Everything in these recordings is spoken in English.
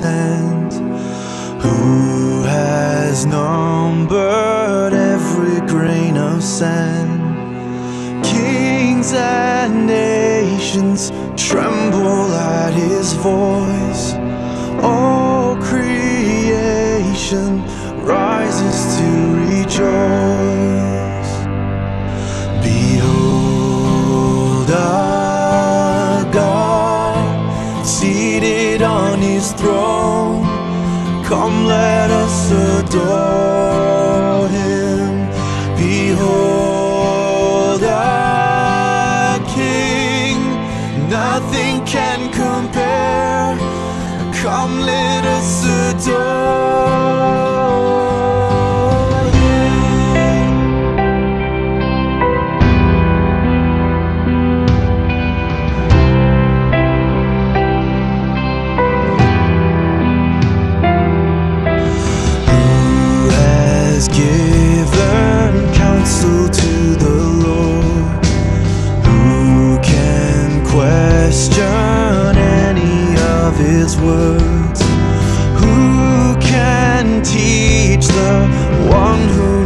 in hand? Who has numbered every grain of sand? Kings and nations tremble at his voice. All creation rises to rejoice. Behold our God seated on his throne. Come, let us adore question any of his words? Who can teach the one who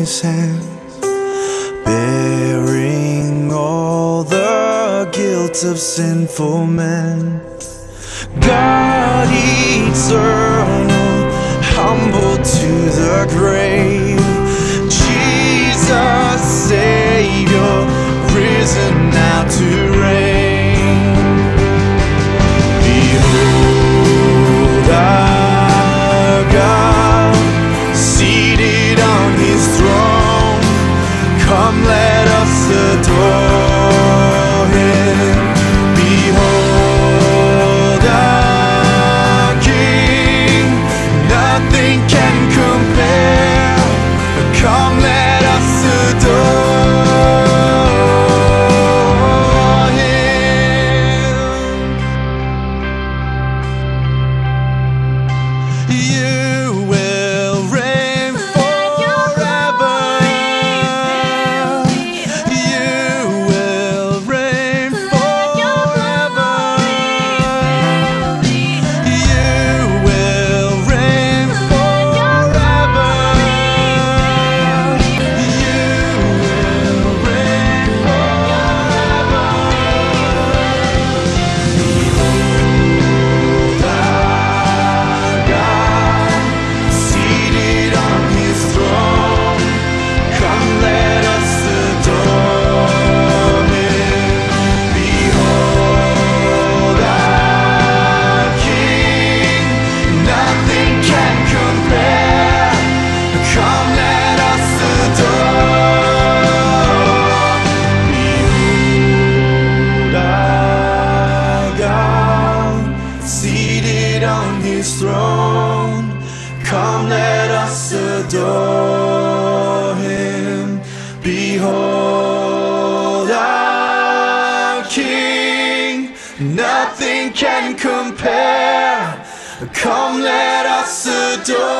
his hands, bearing all the guilt of sinful men? God eternal, His throne. Come, let us adore Him. Behold our King, nothing can compare. Come, let us adore